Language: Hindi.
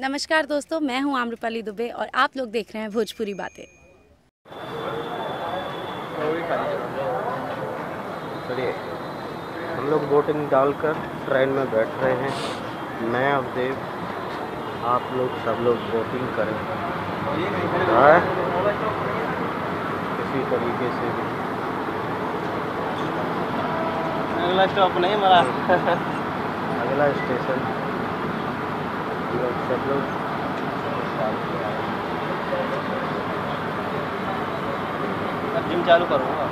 नमस्कार दोस्तों मैं हूँ आम्रपाली दुबे और आप लोग देख रहे हैं भोजपुरी बातें। चलिए हम लोग बोटिंग डालकर ट्रेन में बैठ रहे हैं। मैं अवदेव आप लोग सब लोग बोटिंग करें। हाँ? किसी तरीके से भी। अगला स्टॉप नहीं हमारा अगला स्टेशन। सब लोग जिम चालू करूँगा।